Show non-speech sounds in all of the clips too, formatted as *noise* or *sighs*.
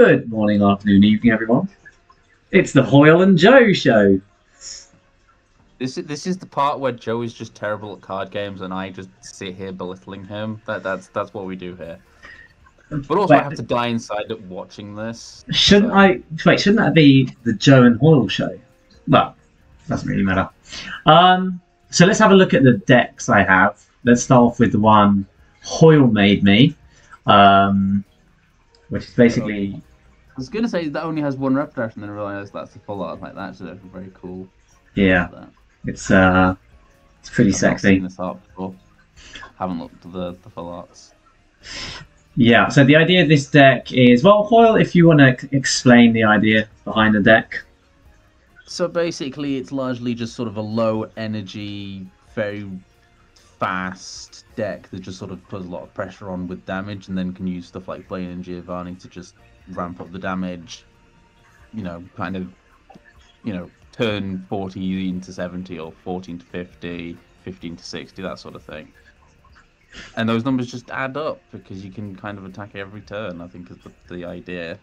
Good morning, afternoon, evening, everyone. It's the Hoyle and Joe show. This is this is the part where Joe is just terrible at card games, and I just sit here belittling him. That that's that's what we do here. But also, I have to die inside at watching this. Shouldn't so- I wait? Shouldn't that be the Joe and Hoyle show? Well, doesn't really matter. Um, so let's have a look at the decks I have. Let's start off with the one Hoyle made me, um, which is basically was gonna say that only has one Rapidash, and then I realized that's the full art. Like that's actually very cool. yeah, That. it's uh, it's pretty I've not sexy. seen this art before. Haven't looked at the the full arts. Yeah. So the idea of this deck is well, Hoyle, if you want to explain the idea behind the deck. So basically, it's largely just sort of a low energy, very fast deck that just sort of puts a lot of pressure on with damage, and then can use stuff like Blaine and Giovanni to just ramp up the damage. You know, kind of, you know, turn 40 into 70 or 14 to 50, 15 to 60, that sort of thing. And those numbers just add up because you can kind of attack every turn. I think is the, the idea.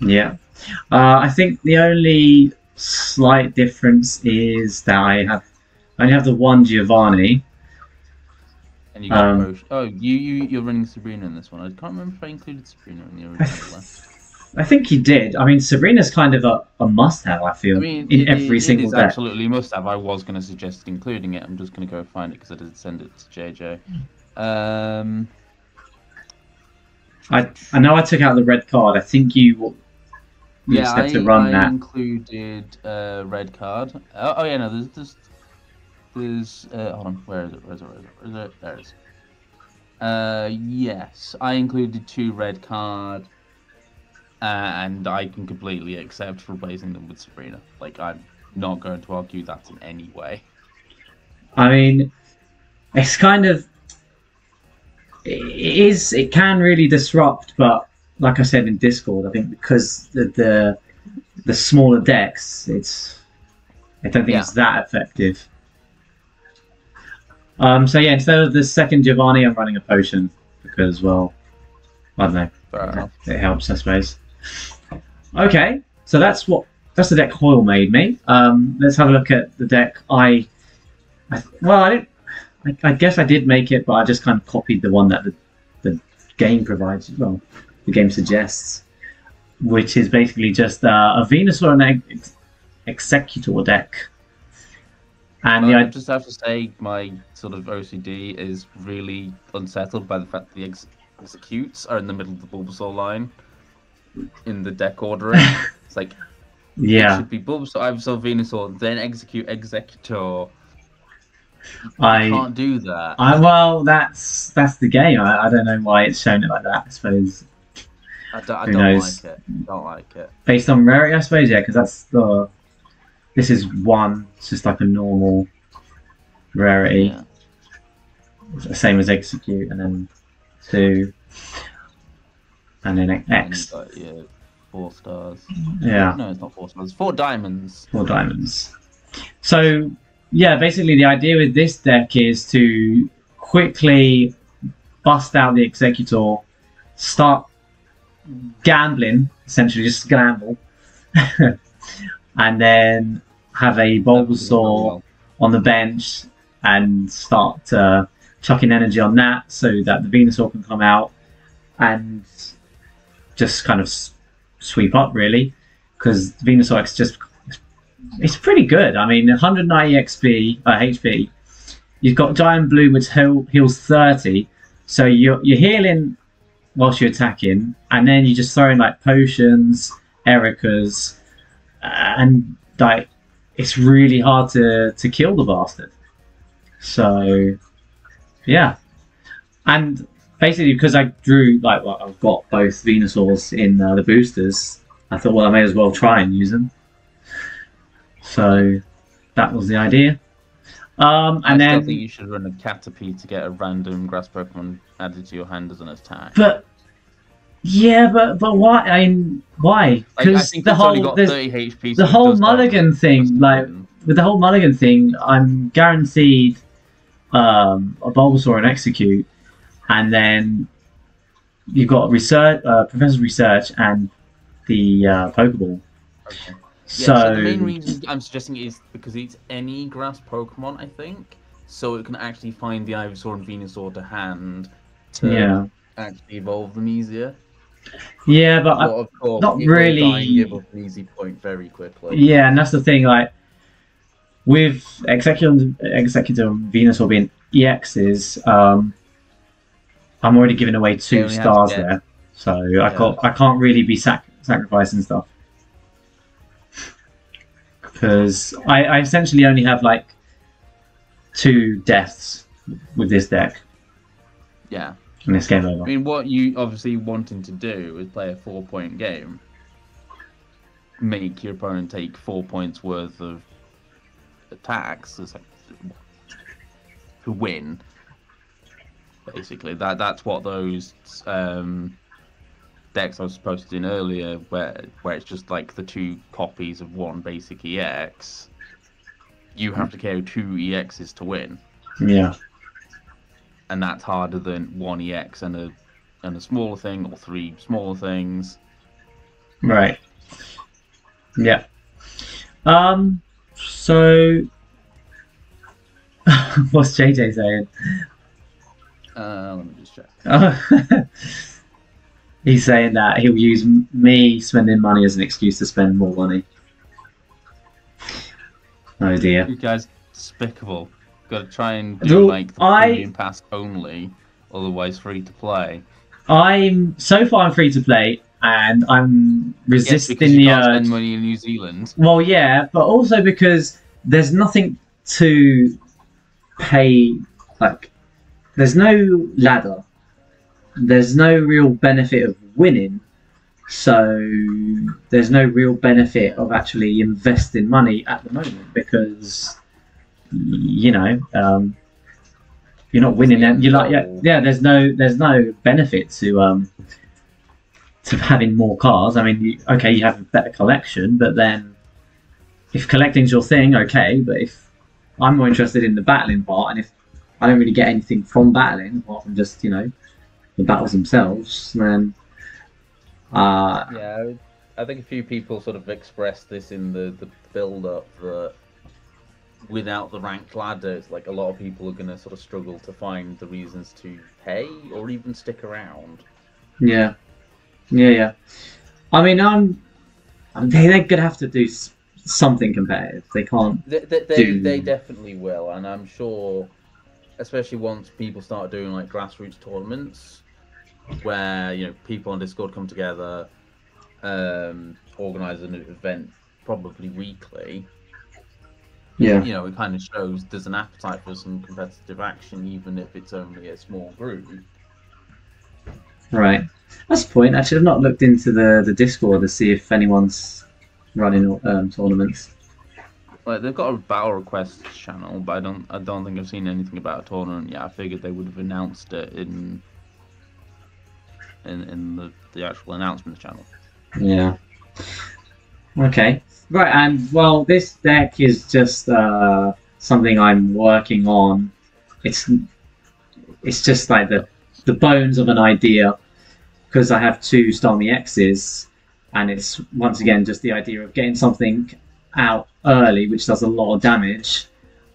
Yeah. Uh, I think the only slight difference is that I have I only have the one Giovanni. And you got Um, Oh, you you you're running Sabrina in this one. I can't remember if I included Sabrina in the original *laughs* list. I think he did. I mean, Sabrina's kind of a, a must-have. I feel I mean, in it- every it- single it is deck. absolutely must have. I was going to suggest including it. I'm just going to go find it because I did send it to JJ. Um, I I know I took out the red card. I think you you yeah, just I, had to run I that. included uh, red card. Oh, oh yeah, no, there's there's there's uh, hold on, where is it? Where is it? Where is it? Where is it? There it is. Uh, yes, I included two red card, uh, and I can completely accept replacing them with Sabrina. Like I'm not going to argue that in any way. I mean, it's kind of it is it can really disrupt, but like I said in Discord, I think because the the, the smaller decks, it's I don't think Yeah. it's that effective. Um. So yeah, instead of the second Giovanni, I'm running a potion because well, I don't know. It helps, I suppose. Okay, so that's what that's the deck Hoyle made me. Um, let's have a look at the deck I. I well, I didn't. I, I guess I did make it, but I just kind of copied the one that the, the game provides. Well, the game suggests, which is basically just uh, a Venusaur and ex- Exeggutor deck. And the I just have to say, my sort of OCD is really unsettled by the fact that the ex- executes are in the middle of the Bulbasaur line in the deck ordering. *laughs* it's like it Yeah, should be Bulbasaur, Ivysaur, Venusaur, then execute Exeggutor. I. Can't do that. I well, that's that's the game. I, I don't know why it's shown it like that. I suppose I don't, I who don't knows? like it. Don't like it. based on rarity, I suppose. Yeah, because that's the. This is one. It's just like a normal rarity, Yeah. the same as execute, and then two, and then And X. you got your four stars. Yeah, No, it's not four stars. Four diamonds. four diamonds. So yeah, basically the idea with this deck is to quickly bust out the Exeggutor, start gambling, essentially just gamble, *laughs* and then have a Bulbasaur on the bench and start uh, chucking energy on that so that the Venusaur can come out and just kind of s- sweep up really because Venusaur is just it's pretty good. I mean, 190 XP uh, HP. You've got Giant Bloom, which heal, heals 30, so you're you're healing whilst you're attacking, and then you're just throwing like potions, Ericas, and like it's really hard to to kill the bastard. So, yeah, and basically because I drew like well, I've got both Venusaurs in uh, the boosters, I thought well I may as well try and use them. So that was the idea. Um, I and still then, think you should run a Caterpie to get a random grass Pokemon added to your hand as an attack. but yeah, but but why? I mean, why? Like, I Because think the whole got 30 HP. the it whole Mulligan damage. thing, like with the whole Mulligan thing, I'm guaranteed um, a Bulbasaur and Execute, and then you've got research, uh, Professor Research, and the uh, Pokeball. Okay. Yeah, So, so, the main reason I'm suggesting is because it's any grass Pokemon, I think, so it can actually find the Ivysaur and Venusaur to hand to yeah, actually evolve them easier. Yeah, but I, But of course, not will really- give up an easy point very quickly. yeah, and that's the thing. Like with Executive Executive or being EXs, um, I'm already giving away two only have to stars get- there, so I can't I can't really be sac- sacrificing stuff because I, I essentially only have like two deaths with this deck, Yeah. And this game I mean, what you obviously wanting to do is play a four point game, make your opponent take four points worth of attacks to win. Basically, that that's what those um, decks I was posting earlier, where where it's just like the two copies of one basic EX. You have to carry two EXs to win Yeah, and that's harder than one EX and a and a smaller thing or three smaller things. right. Yeah. Um. So, *laughs* what's JJ saying? Uh, let me just check. Oh. *laughs* He's saying that he'll use me spending money as an excuse to spend more money. Oh dear. You guys despicable. Got to try and do like the I- premium pass only, otherwise free to play. I'm so far I'm free to play, and I'm resisting you the urge. spend money in New Zealand. Well, yeah, but also because there's nothing to pay. Like, there's no ladder. There's no real benefit of winning. So there's no real benefit of actually investing money at the moment because you know um, you're not winning. Them. You're like yeah, yeah. There's no there's no benefit to um to having more cars. I mean, you, okay, you have a better collection, but then if collecting's your thing, okay. But if I'm more interested in the battling part, and if I don't really get anything from battling apart from just you know the battles themselves, then uh, Yeah, I think a few people sort of expressed this in the the build up that without the ranked ladder, it's like a lot of people are going to sort of struggle to find the reasons to pay or even stick around. yeah, yeah, yeah. I mean, I'm, I'm they, they're gonna have to do something competitive. They can't. They, they, they, Do- they definitely will, and I'm sure, especially once people start doing like grassroots tournaments, where you know people on Discord come together, um, organize an event probably weekly. Yeah, You know, it kind of shows there's an appetite for some competitive action, even if it's only a small group. right. That's the point. Actually, I've not looked into the the Discord to see if anyone's running um, tournaments. Like they've got a battle request channel, but I don't, I don't think I've seen anything about a tournament yet. I figured they would have announced it in, in, in the, the actual announcement channel. Yeah. Okay. Right, and well, this deck is just uh, something I'm working on. It's it's just like the the bones of an idea because I have two Starmie X's, and it's once again just the idea of getting something out early, which does a lot of damage,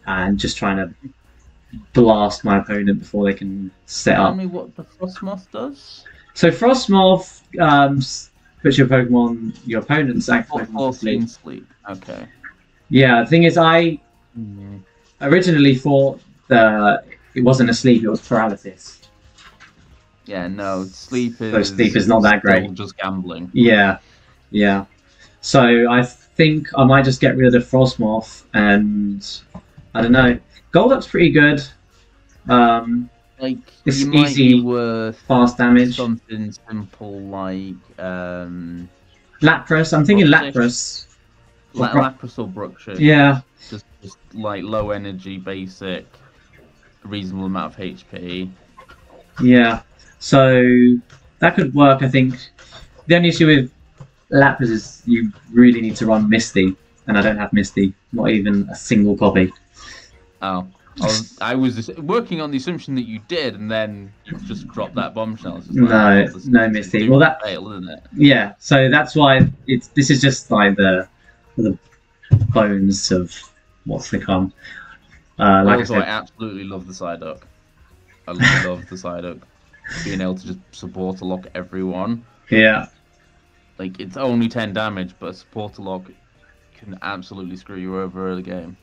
and just trying to blast my opponent before they can set Tell up. Tell me what the Frosmoth does. So Frosmoth um, puts your Pokemon, your opponent's active Pokemon to sleep. sleep? Okay. Yeah, the thing is, I originally thought that it wasn't asleep; it was paralysis. Yeah, no, sleep is. So sleep is not that great. Just gambling. Yeah, yeah. So I think I might just get rid of the Frosmoth, and I don't know. Golduck's pretty good. Um, Like It's you might easy be worth fast damage. something simple like um, Lapras. I'm thinking Lapras. like Lapras or Brookshire. Yeah, Just, just like low energy, basic, reasonable amount of HP. Yeah, so that could work. I think the only issue with Lapras is you really need to run Misty, and I don't have Misty, not even a single copy. Oh, I was, I was working on the assumption that you did, and then you just dropped that bombshell. Just No, oh, no, is Misty. Well, that- fail, isn't it? Yeah, so that's why it's this is just like the the bones of what's to come. Uh, like also, I I, absolutely love the Psyduck. I love the Psyduck. Being able to just support a lock everyone. yeah, Like it's only ten damage, but a supporter lock can absolutely screw you over early game.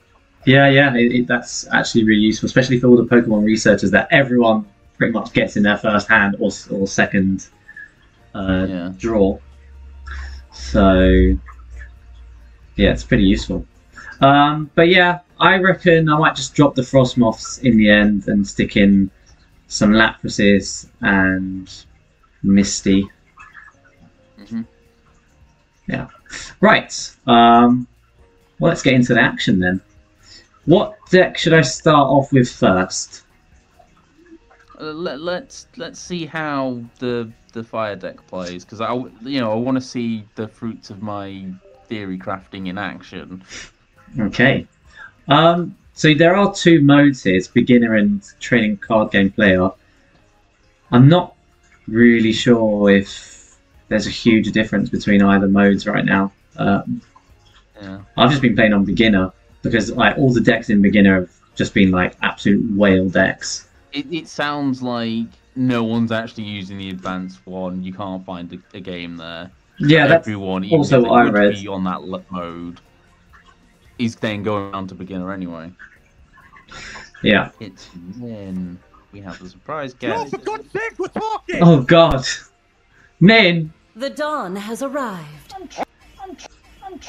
Yeah, yeah. It, it, that's actually really useful, especially for all the Pokemon researchers that everyone pretty much gets in their first hand or or second uh, Yeah. draw. So yeah, it's pretty useful. Um, but yeah, I reckon I might just drop the Frosmoths in the end and stick in some Laprases and Misty. Mhm. Yeah. Right. Um, well, let's get into the action then. What deck should I start off with first? Uh, let, let's let's see how the the fire deck plays because I you know I want to see the fruits of my theory crafting in action. Okay. Um, so there are two modes here: it's beginner and training card game player. I'm not really sure if there's a huge difference between either modes right now. Um, Yeah. I've just been playing on beginner because like all the decks in beginner have just been like absolute whale decks. It, it sounds like no one's actually using the advanced one. You can't find a, a game there. Yeah, that's Everyone, even also if they I would read. be on that mode, is then going on to beginner anyway. yeah. It's when we have the surprise No, guest. for God's sake, we're talking! Oh God, Min, The dawn has arrived.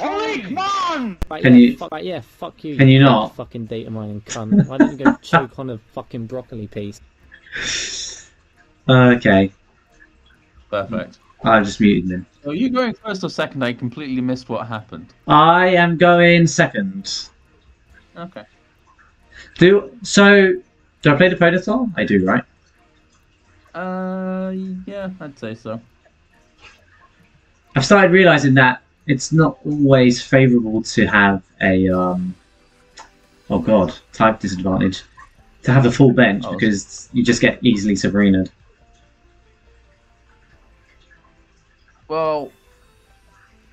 Ollie, come on! Like, Can yeah, you- Fuck, like, yeah, fuck you. can you big not? Fucking data mining cunt. Why don't you go *laughs* choke on a fucking broccoli piece? okay, Perfect. I just muted him. So you going first or second? I completely missed what happened. I am going second. Okay. Do so. Do I play the Predator? I do, right? Uh, yeah, I'd say so. I've started realizing that it's not always favourable to have a um, oh god type disadvantage to have a full bench Oh. because you just get easily Sabrinaed. Well,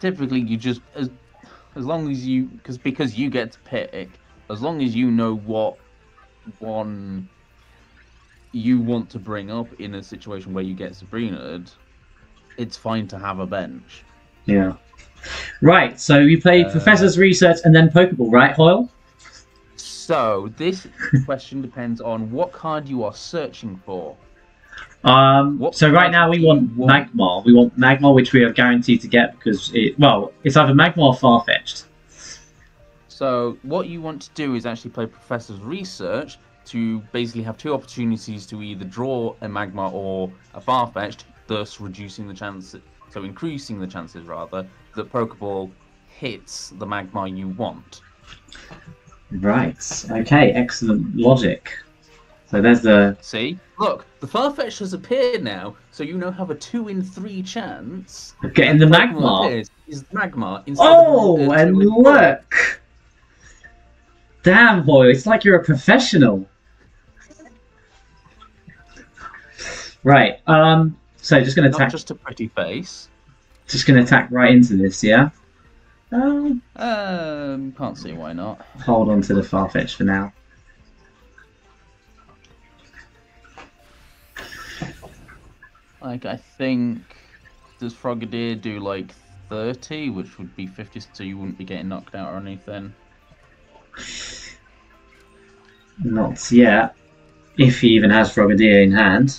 typically you just as as long as you because because you get to pick as long as you know what one you want to bring up in a situation where you get Sabrinaed, it's fine to have a bench. Yeah. Right. So you played Uh, Professor's Research and then Pokeball, right, Hoyle? So this question depends on what card you are searching for. Um, What so right now we want want? Magmar. We want Magmar, which we are guaranteed to get because it well, it's either Magmar or Farfetch'd. So what you want to do is actually play Professor's Research to basically have two opportunities to either draw a Magmar or a Farfetch'd, thus reducing the chance, so increasing the chances rather, that Pokeball hits the Magmar you want. Right. Okay. Excellent logic. So there's the See? Look, the Farfetch'd has appeared now, so you now have a two in three chance. Of Getting the Magmar. Is Magmar instead Oh, of and four. look. Damn, Hoyle, it's like you're a professional. Right. Um. So just gonna Not attack. just a pretty face. Just gonna attack right into this. Yeah. Um. Um, can't see why not. Hold on to the Farfetch for now. Like, I think does Frogadier do like 30, which would be 50, so you wouldn't be getting knocked out or anything. Not yet. If he even has Frogadier in hand.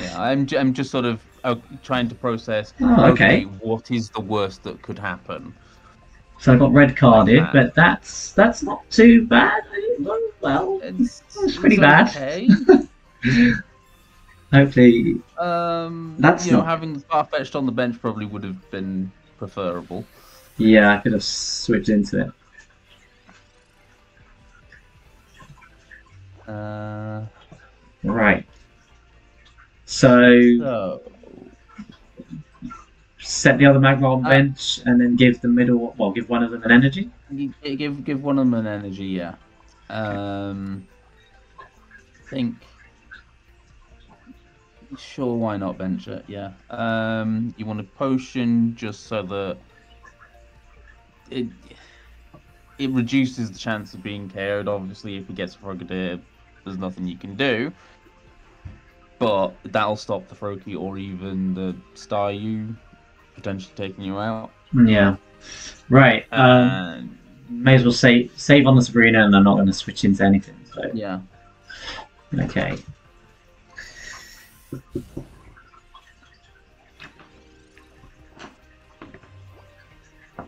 Yeah, I'm, I'm just sort of uh, trying to process. Oh, okay. what is the worst that could happen? So I got red carded, that. but that's that's not too bad. Well, It's, That's pretty it's bad. Okay. *laughs* hopefully, Um, That's you know, not- having the Farfetch'd on the bench probably would have been preferable. yeah, I could have switched into it. Uh, Right. So so, set the other Magmar on Uh, bench and then give the middle, well, give one of them an energy. Gi- gi- Give give one of them an energy, yeah. Um, think. Sure, why not bench it? Yeah. Um, you want a potion just so that it it reduces the chance of being KO'd. Obviously, if he gets Frogadier, there's nothing you can do. But that'll stop the Froakie or even the Staryu potentially taking you out. Yeah. Right. Um, may as well save save on the Sabrina, and I'm not going to switch into anything. So yeah. okay.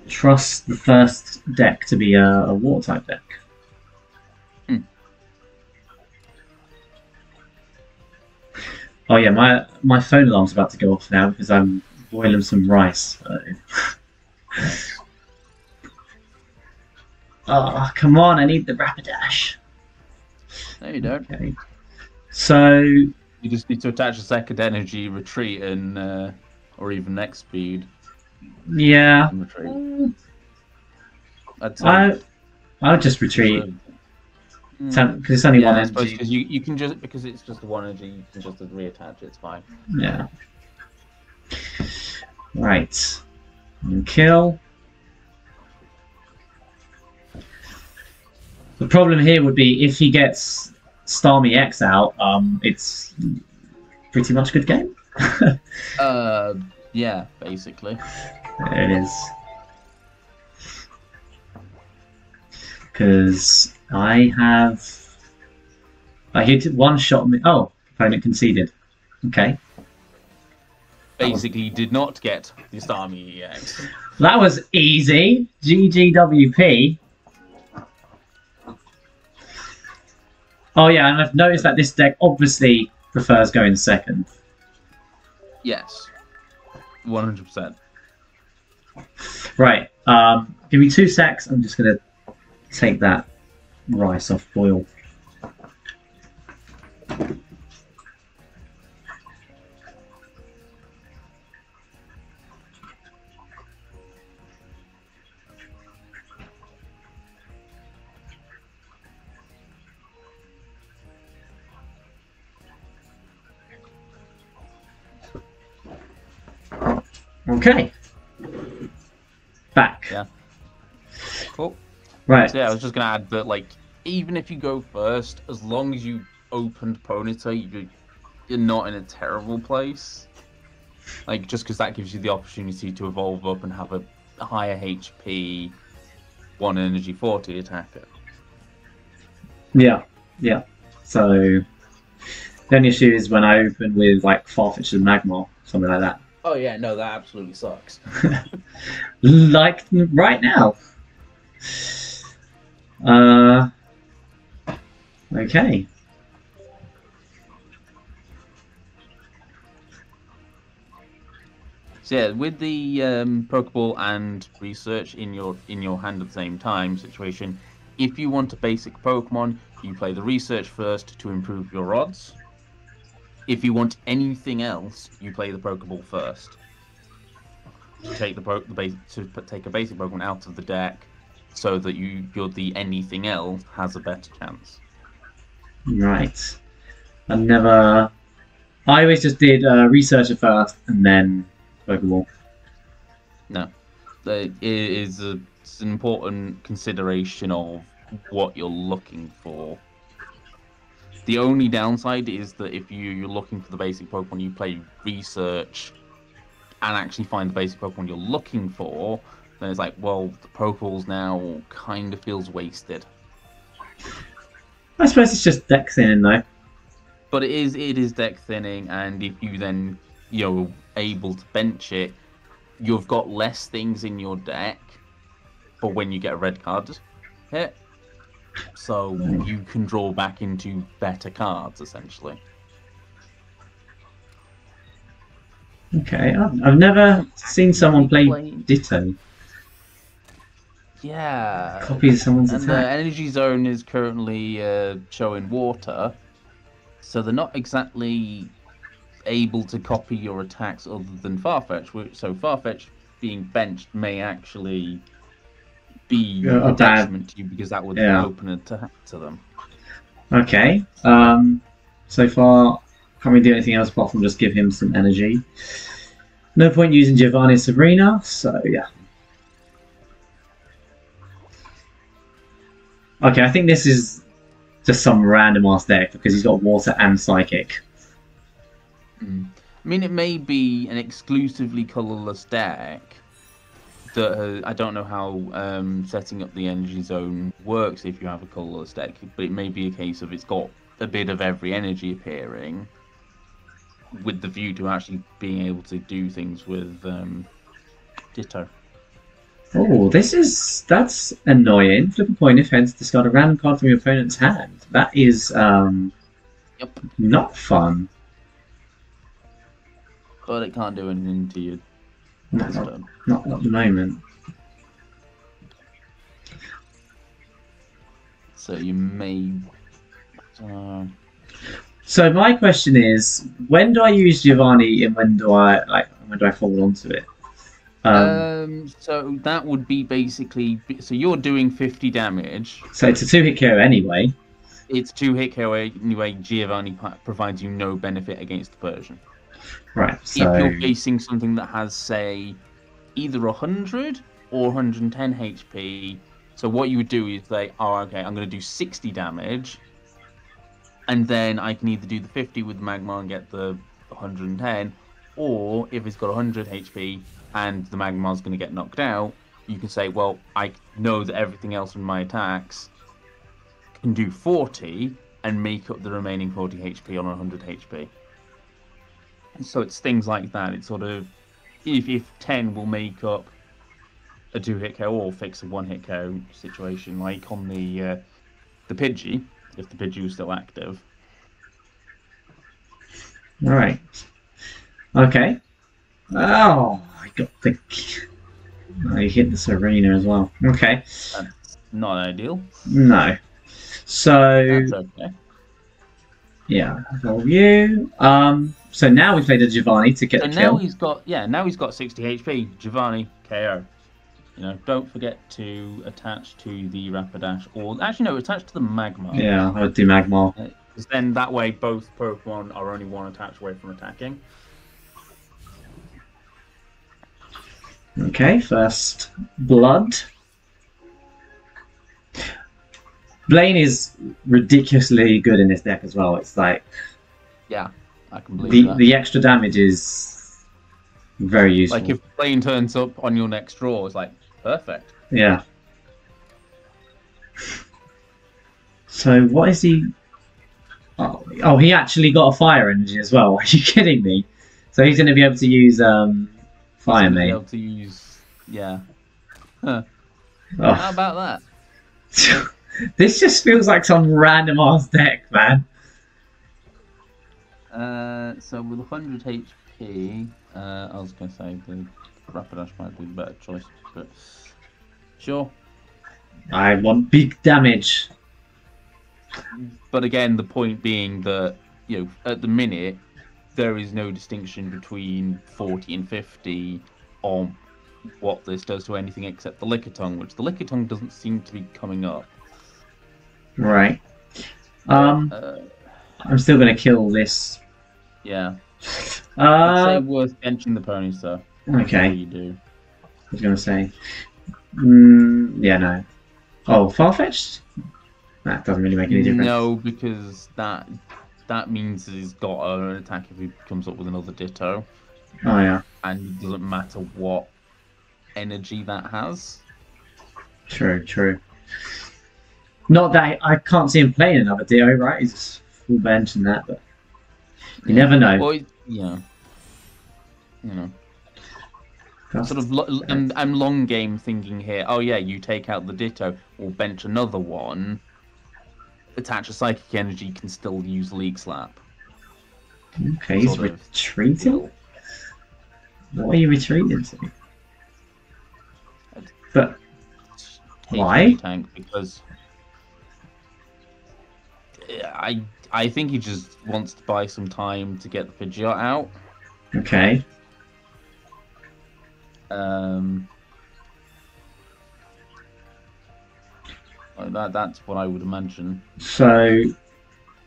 Trust the first deck to be a, a water type deck. Oh yeah, my my phone alarm's about to go off now because I'm boiling some rice. Oh, *laughs* come on, I need the Rapidash. No, you don't. Okay. So, You just need to attach a second energy, retreat, and uh, or even next speed yeah. retreat. I'd I, I'll just retreat. Mm. Because it's only Yeah, one energy. because you, you can just because it's just one energy, you can just reattach. It's fine. Yeah. Right. And kill. The problem here would be if he gets Starmie X out, um, it's pretty much good game. *laughs* Uh, yeah, basically. It is. Because I have. I hit one shot. Me- oh, opponent conceded. Okay. Basically, did not get this Starmie EX. That was easy. GGWP. Oh, yeah, and I've noticed that this deck obviously prefers going second. Yes, one hundred percent. Right. Um, give me two secs. I'm just going to take that rice off boil. Okay. Back. Yeah. Cool. Right. So yeah, I was just gonna add that like even if you go first, as long as you opened Ponyta, you you're not in a terrible place. Like just because that gives you the opportunity to evolve up and have a higher HP, one energy forty attacker. Yeah, yeah. So the only issue is when I open with like Farfetch and Magmar, something like that. Oh yeah, no, that absolutely sucks. *laughs* Like right now. Uh. Okay. So yeah, with the um, Pokeball and research in your in your hand at the same time situation, if you want a basic Pokemon, you play the research first to improve your odds. If you want anything else, you play the Pokeball first. To take the, the to take a basic Pokemon out of the deck, so that you your the anything else has a better chance. Right. I never. I always just did uh, first and then Pokeball. No, it is a, it's an important consideration of what you're looking for. The only downside is that if you, you're looking for the basic Pokemon, you play research and actually find the basic Pokemon you're looking for, then it's like, well, the Pokeballs now kind of feels wasted. I suppose it's just deck thinning though. But it is it is deck thinning, and if you then you're able to bench it, you've got less things in your deck. But when you get a red card hit, so you can draw back into better cards essentially. Okay, I've, I've never seen someone play Plain. Ditto. Yeah. Copy someone's And the energy zone is currently uh, showing water, so they're not exactly able to copy your attacks other than Farfetch. So Farfetch being benched may actually be a detriment to you because that would Yeah. open attack to them. Okay. Um, so far, can't we do anything else apart from just give him some energy? No point using Giovanni Sabrina, so yeah. Okay, I think this is just some random ass deck because he's got water and psychic. Mm. I mean, it may be an exclusively colorless deck. That uh, I don't know how um, setting up the energy zone works if you have a colorless deck, but it may be a case of it's got a bit of every energy appearing, with the view to actually being able to do things with um, Ditto. Oh, this is that's annoying. Flip a coin if heads, discard a random card from your opponent's hand. That is um Yep. not fun. But it can't do anything to you. Not, not, not at the moment. So you may. Uh, So my question is, when do I use Giovanni and when do I like when do I hold onto it? Um, um, so that would be basically. So you're doing 50 damage. so it's a two hit KO anyway. It's two hit KO anyway. Giovanni provides you no benefit against the Persian. Right. So If you're facing something that has, say, either 100 or 110 HP, so what you would do is say, oh, okay, I'm going to do 60 damage, and then I can either do the 50 with Magmar and get the 110, or if it's got 100 HP and the Magmar's going to get knocked out, you can say, well, I know that everything else in my attacks can do 40 and make up the remaining 40 HP on 100 HP. So it's things like that. It's sort of if if ten will make up a two hit KO or fix a one hit KO situation, like on the uh, the Pidgey, if the Pidgey was still active. all right. Okay. Oh, I got the. I hit the Sabrina as well. Okay. That's not ideal. No. So That's okay. yeah, roll you. Um. So now we played a Giovanni to get So the now he's got yeah, now he's got sixty HP. Giovanni KO. You know, don't forget to attach to the Rapidash or actually no, attach to the Magmar. Yeah, I would do Magmar. Because then that way both Pokemon are only one attach away from attacking. Okay, first blood. Blaine is ridiculously good in this deck as well. It's like Yeah, I can believe the that. the extra damage is very useful. Like if Blaine turns up on your next draw, it's like perfect. Yeah. So what is he? Oh, oh, he actually got a fire energy as well. *laughs* Are you kidding me? So he's going to be able to use um, fire Gonna be able to use yeah. Huh. Oh. How about that? *laughs* this just feels like some random ass deck, man. Uh, so with 100 HP, uh, I was gonna say the Rapidash might be the better choice, but sure. I want big damage. But again, the point being that you know at the minute there is no distinction between 40 and 50 on what this does to anything except the Lickitung, which the Lickitung doesn't seem to be coming up. Right. Um, Uh, I'm still going to kill this. yeah. I'd say Uh, worth benching the ponies though. okay. You do. I was going to say. Mm, yeah, no. Oh, Farfetch'd? That doesn't really make any difference. No, because that that means he's got an attack if he comes up with another Ditto, Oh, yeah. and it doesn't matter what energy that has. True, true. Not that I can't see him playing another Ditto, right? He's full bench and that, but you never know. Well, yeah. You know, That's- sort of. Lo- I'm, I'm long game thinking here. Oh yeah, you take out the Ditto or bench another one. Attach a psychic energy, can still use League Slap. okay, he's sort of retreating. What are you retreating to? But Why? Tank because I I think he just wants to buy some time to get the Pidgeot out. okay, Um, that that's what I would imagine. So,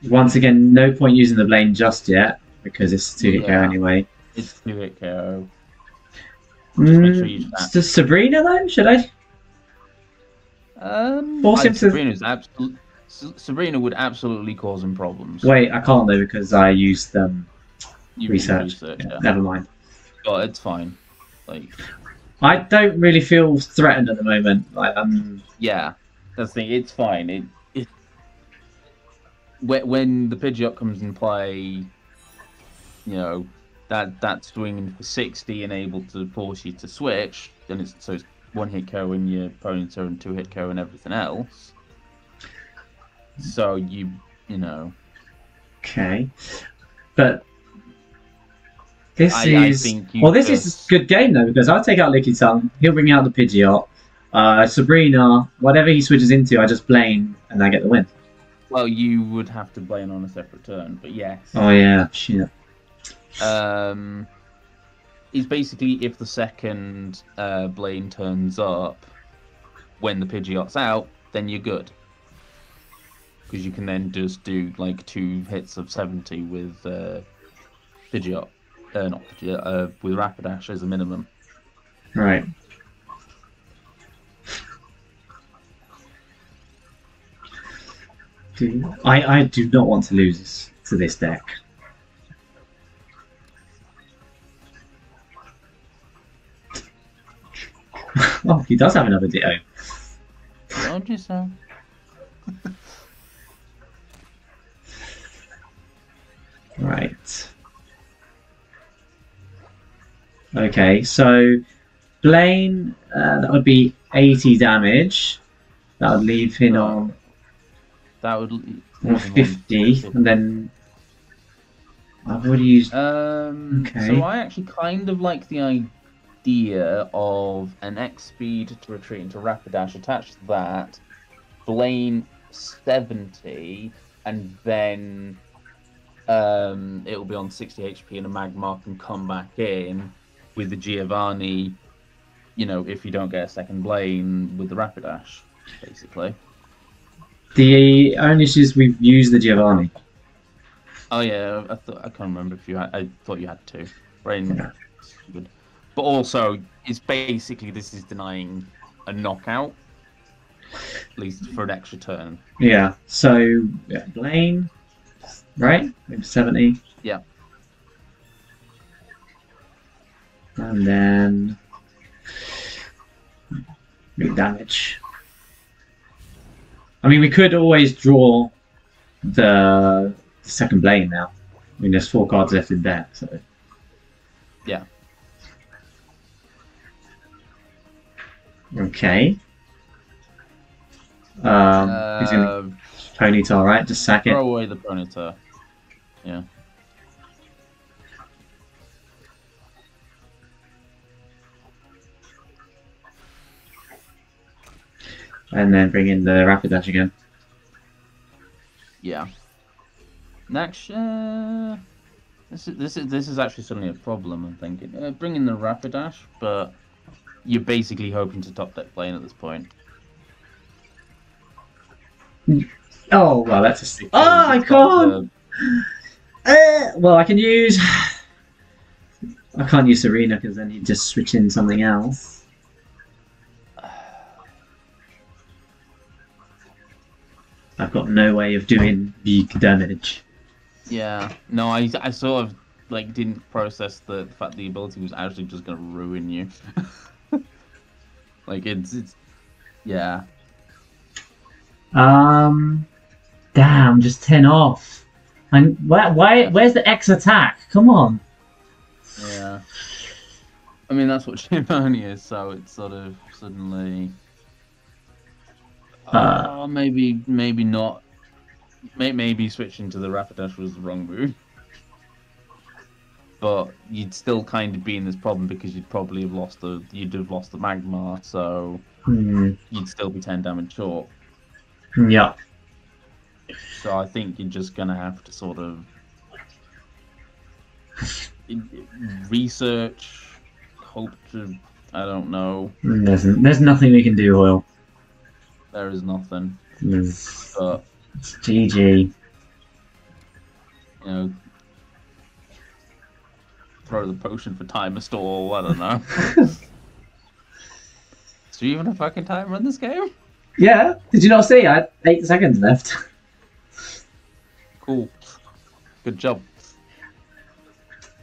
once again, no point using the Blaine just yet because it's two hit KO anyway. It's two hit KO. Just make sure you use Mm, that. does Sabrina though? Should I? Um, Force I- him to- Sabrina's absolute. Sabrina would absolutely cause him problems. Wait, I can't though because I used um, You research. research Yeah, yeah. Never mind. But it's fine. Like, I don't really feel threatened at the moment. Like, um, yeah, that's the thing. It's fine. It, it when, when the Pidgeot comes in play, you know that that swinging for sixty and able to force you to switch, then it's so it's one hit KO in your opponent's turn, and two hit KO and everything else. So you you know okay, but this I, I is you well, this is a good game though because I'll take out Lickitung. He'll bring out the Pidgeot. Uh, Sabrina, whatever he switches into, I just blame and I get the win. Well, you would have to blame on a separate turn, but yes. Oh yeah, shit. Um, is basically if the second uh, Blaine turns up when the Pidgeot's out, then you're good. Because you can then just do like two hits of 70 with uh, Pidgeot. Uh, not Pidgeot, uh, with Rapidash as a minimum. Right. Do, I, I do not want to lose this, to this deck. *laughs* oh, he does have another Ditto. Told you so. Right. Okay, so Blaine, uh, that would be 80 damage. That would leave him on That would. on 50, and then I've already used. Um, Okay. So I actually kind of like the idea of an X speed to retreat into Rapidash, attach to that, Blaine 70, and then um, it will be on 60 HP and a Magmar can come back in with the Giovanni, you know, if you don't get a second Blaine with the Rapidash, basically. The only issue is we've used the Giovanni. Oh yeah, I thought I can't remember if you had. I thought you had to. Brain. Yeah. But also, it's basically this is denying a knockout, at least for an extra turn. Yeah, so yeah, Blaine, right? Maybe 70. Yeah. And then. Big damage. I mean, we could always draw the, the second Blaine now. I mean, there's four cards left in there, so. Yeah. Okay. Um, he's gonna Uh, ponytail, right? Just sack it. throw away the Ponyta. Yeah. And then bring in the Rapidash again. Yeah. Next, uh, this is this is this is actually suddenly a problem. I'm thinking, uh, bring in the Rapidash, but you're basically hoping to top deck Blaine at this point. Oh, well, that's a. because Oh, I can't! Uh, well, I can use. *sighs* I can't use Sabrina because then he'd just switch in something else. I've got no way of doing big damage. Yeah, no, I, I sort of like didn't process the fact the ability was actually just gonna ruin you. *laughs* like it's it's yeah. Um, damn, just ten off. And where, why? Where's the X attack? Come on. Yeah. I mean that's what *laughs* Giovanni is, so it's sort of suddenly Uh. uh, maybe maybe not may, maybe switching to the Rapidash was the wrong move. But you'd still kind of be in this problem because you'd probably have lost the you'd have lost the Magmar, so Hmm. you'd still be ten damage short. Yeah. So I think you're just gonna have to sort of research, hope to, I don't know. There's, there's nothing we can do, Hoyle. There is nothing. Mm, But it's GG. you know, throw the potion for timer stall. I don't know. *laughs* Is there even a fucking timer in this game? Yeah, did you not see? I had eight seconds left. Cool. Good job.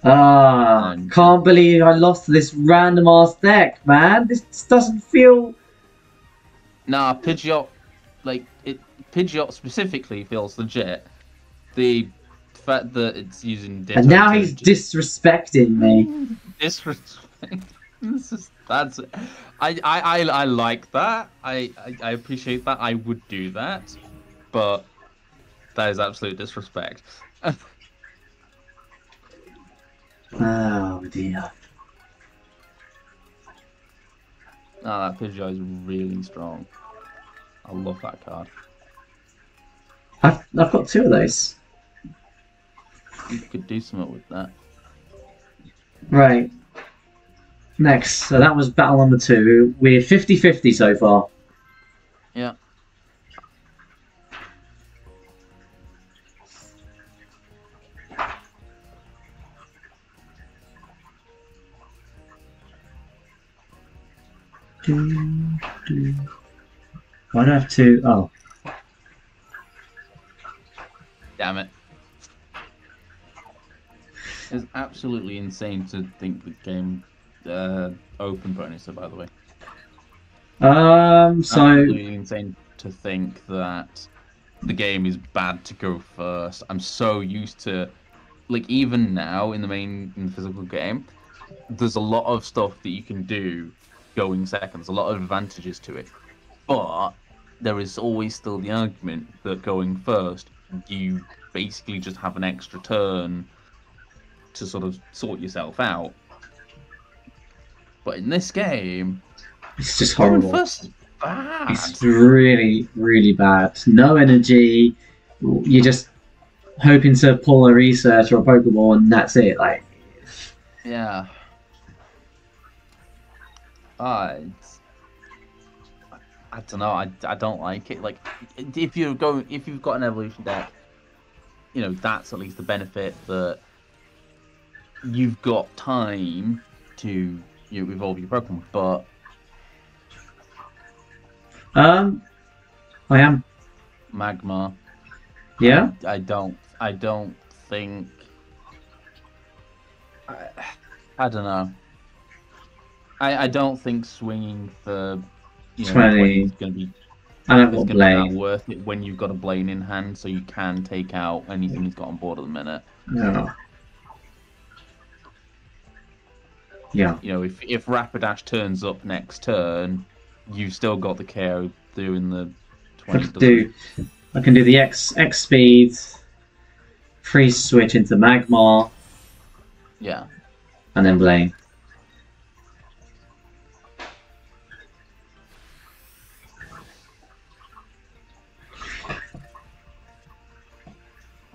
Ah, can't believe I lost this random ass deck, man. This doesn't feel. Nah, Pidgeot, like it, Pidgeot specifically feels legit. The fact that it's using Ditto And now he's disrespecting me. disrespect. *laughs* this is that's. I, I I I like that. I, I I appreciate that. I would do that, but that is absolute disrespect. *laughs* Oh dear. Nah, that Pidgeot is really strong. I love that card. I've, I've got two of those. You could do something with that. Right. Next, so that was battle number two. We're 50 50 so far. Yeah. Why do I have two? Oh, Damn it. It's absolutely insane to think the game uh, open bonuser, by the way. um, so absolutely insane to think that the game is bad to go first. I'm so used to, like, even now in the main in the physical game, there's a lot of stuff that you can do going seconds. A lot of advantages to it, but there is always still the argument that going first, you basically just have an extra turn to sort of sort yourself out. But in this game, it's just going horrible. first is bad. It's really, really bad. No energy. You're just hoping to pull a research or a Pokeball, and that's it. Like, Yeah. It's, I don't know. I, I don't like it. Like, if you're going, if you've got an evolution deck, you know that's at least the benefit that you've got time to you know, evolve your Pokemon. But um, I am. Magmar, Yeah. I don't. I don't think. I, I don't know. I I don't think swinging for you know 20. 20 is going to be I don't got going to be worth it when you've got a Blaine in hand, so you can take out anything he's got on board at the minute. No. Yeah. You know, if if Rapidash turns up next turn, you've still got the KO doing the I can do. I can do the X X speed. Freeze switch into Magmar, Yeah. and then Blaine.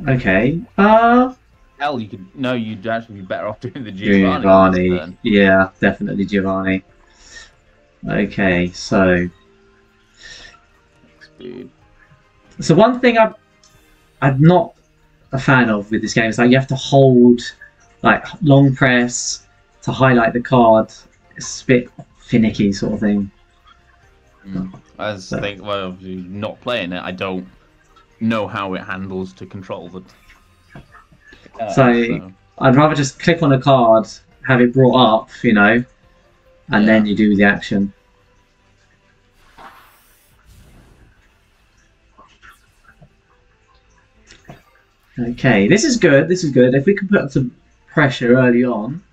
Okay. Uh Hell, you could no, you'd actually be better off doing the Giovanni. Giovanni. Yeah, definitely Giovanni. Okay, so so one thing I'm I'm not a fan of with this game is like you have to hold like long press to highlight the card. It's a bit finicky sort of thing. Mm. I So- think, well, not playing it, I don't know how it handles to control the. Uh, So- I'd rather just click on a card, have it brought up, you know, and then you do the action. Okay, this is good. This is good. If we can put some pressure early on,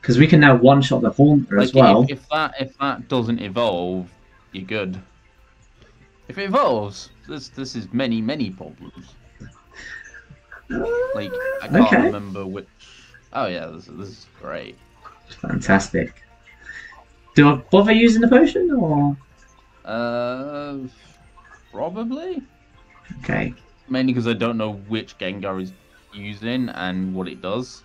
because we can now one-shot the Haunter as well. if, if that if that doesn't evolve, you're good. If it evolves, this this is many many problems. Like I can't Okay. remember which. Oh yeah, this, this is great. Fantastic. Do I bother using the potion or? Uh, probably Okay. mainly because I don't know which Gengar is using and what it does.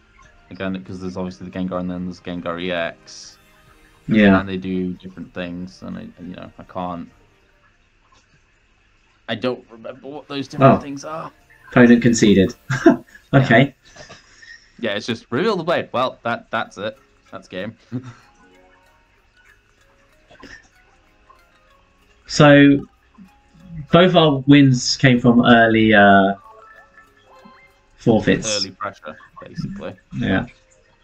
Again, because there's obviously the Gengar and then there's Gengar EX. Yeah. and they do different things, and I, you know, I can't I don't remember what those different Oh. things are. Opponent conceded. *laughs* okay. Yeah, it's just reveal the Blaine. Well, that that's it. That's game. *laughs* So both our wins came from early uh, forfeits. Early pressure, basically. Yeah.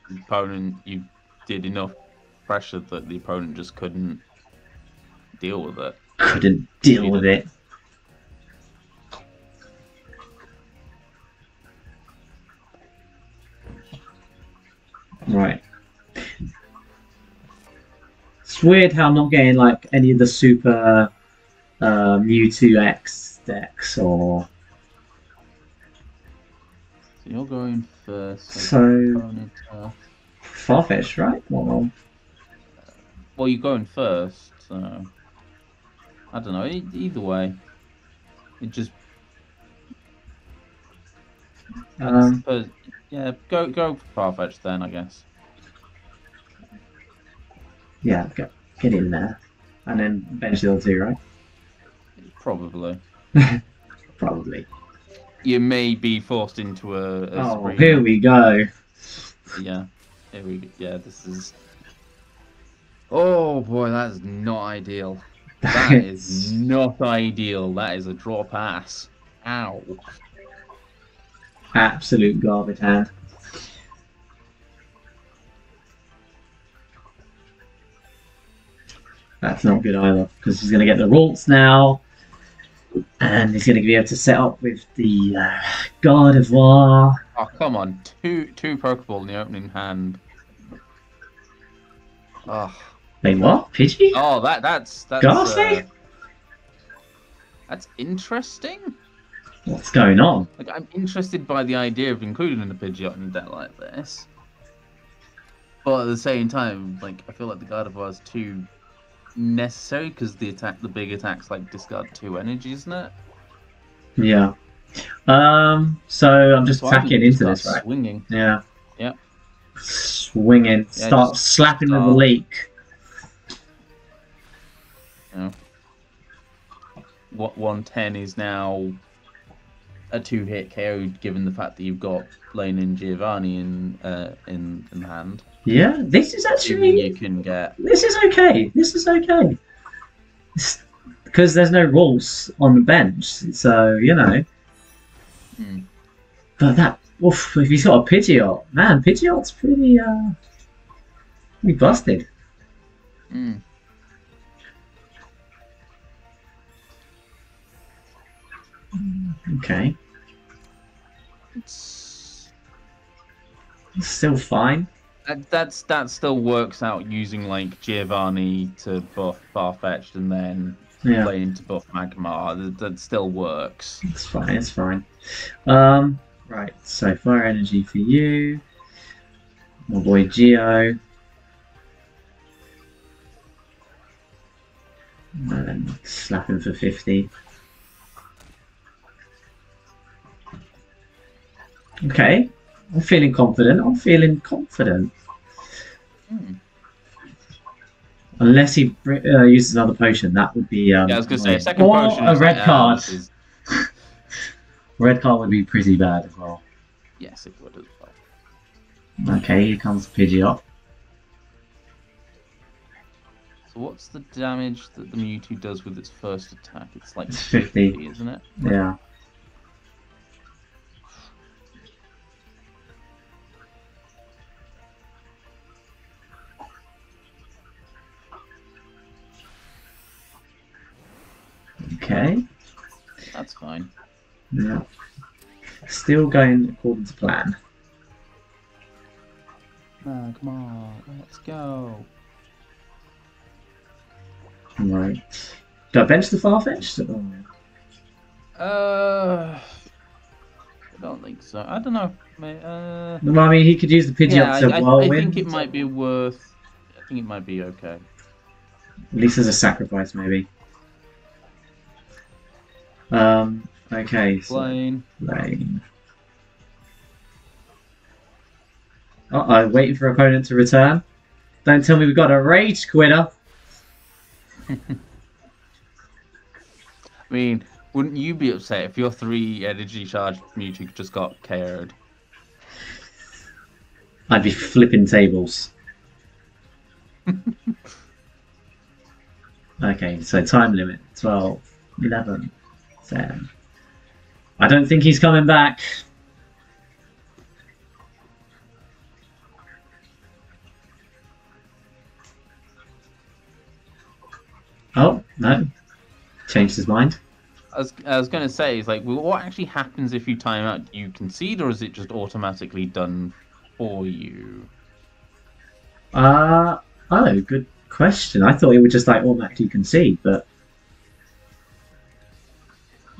The opponent, you did enough pressure that the opponent just couldn't deal with it. Couldn't deal with it. Right. It's weird how I'm not getting like any of the super uh, Mewtwo EX decks or So you're going first. So- uh, Farfetch, right? Well, well, you're going first, so I don't know. e- Either way, it just um, yeah, go go Farfetch then, I guess. yeah, get, get in there, and then bench the other two, right? Probably. *laughs* Probably. You may be forced into a. a Oh, spree. here we go. Yeah. Here we go. Yeah, this is. Oh boy, that is not ideal. *laughs* That is not ideal. That is a draw pass. Ow. Absolute garbage hand. That's not good either, because he's going to get the Ralts now, and he's going to be able to set up with the uh, Gardevoir. Oh come on, two two Pokeball in the opening hand. Oh, Wait, what? Pidgey? oh that that's that's. Gastly? uh, that's interesting. What's going on? Like I'm interested by the idea of including a Pidgeot in a deck like this. But at the same time, like I feel like the Gardevoir is too necessary because the attack, the big attacks, like discard two energy, isn't it? Yeah. Um. So I'm just So I think attacking you into this, right? Swinging. Yeah. Yeah. Swinging. Start just slapping with start. the leek. What 110 is now a two-hit KO, given the fact that you've got Blaine and Giovanni in uh, in in hand. Yeah. This is actually. you can get This is okay. This is okay. Because there's no rules on the bench, so you know. Hmm. But that, oof, if he's got a Pidgeot, man, Pidgeot's pretty, uh, pretty busted. mm, Okay, it's still fine. That, that's that still works out using like Giovanni to buff Farfetch'd and then Yeah, Blaine to buff Magmar. That, that still works. it's fine. It's fine. Um, right. So fire energy for you, my boy Geo. And then slap him for fifty. Okay, I'm feeling confident. I'm feeling confident. Hmm. Unless he uh, uses another potion, that would be. Um, Yeah, I was gonna say annoying. second or potion a red like, card. this is- *laughs* Red card would be pretty bad as well. Yes, it would as well. Okay, here comes Pidgeot. So what's the damage that the Mewtwo does with its first attack? It's like It's 50. 50, isn't it? Yeah. Okay. That's fine. Yeah. Still going according to plan. Come on, let's go. Right. Do I bench the Farfetch? Oh. Uh, I don't think so. I don't know. May- Uh, Well, I mean, he could use the Pidgeot yeah, I, to I, I whirlwind. think it might be worth. I think it might be okay. At least as a sacrifice, maybe. Um. Okay. So Blaine. Blaine. Uh oh, waiting for opponent to return. Don't tell me we've got a rage quitter. *laughs* I mean, Wouldn't you be upset if your three energy charged Mewtwo just got KO'd? I'd be flipping tables. *laughs* okay, so time limit 12, 11, 10. I don't think he's coming back. Oh, no. Changed his mind. I was, I was going to say, is like, well, what actually happens if you time out? Do you concede, or is it just automatically done for you? Uh, oh, good question. I thought it would just like automatically concede, but.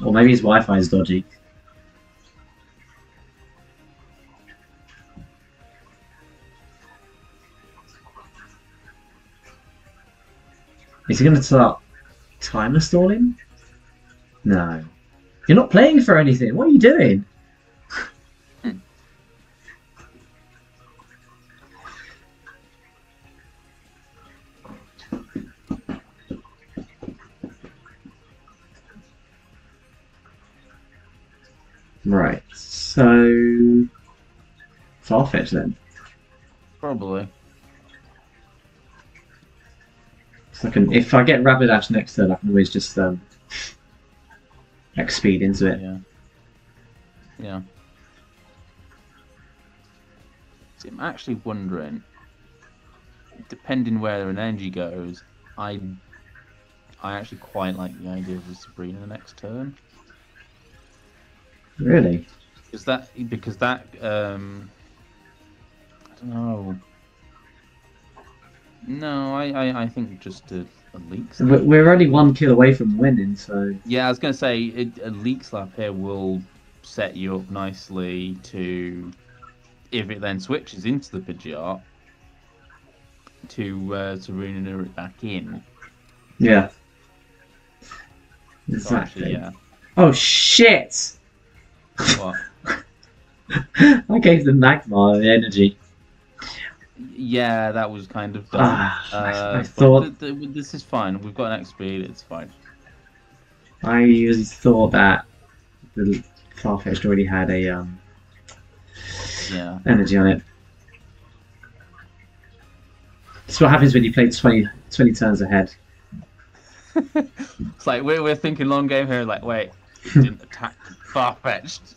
Or maybe his Wi Fi is dodgy. Is he going to start timer stalling? No. You're not playing for anything. What are you doing? Right. So. Farfetch then. Probably. So I can, if I get Rapidash next turn, I can always just um, like speed into it. Yeah. Yeah. See, I'm actually wondering, depending where an energy goes, I I actually quite like the idea of the Sabrina next turn. Really? Is that because that um I don't know. No, I I, I think just a, a Leek Slap. We're only one kill away from winning, so Yeah, I was gonna say it, a Leek Slap here will set you up nicely to if it then switches into the Pidgeot to uh, to Runiner it back in. yeah. Exactly. actually, yeah. Oh shit! What? *laughs* I gave the Magmar the energy. Yeah, that was kind of dumb. Ah, I- uh, I but thought- th- th- this is fine. We've got an XP. It's fine. I usually thought that the Farfetch'd already had a um, Yeah. energy on it. That's what happens when you play 20, 20 turns ahead. *laughs* It's like we're we're thinking long game here. Like, wait, *laughs* didn't attack Farfetch'd.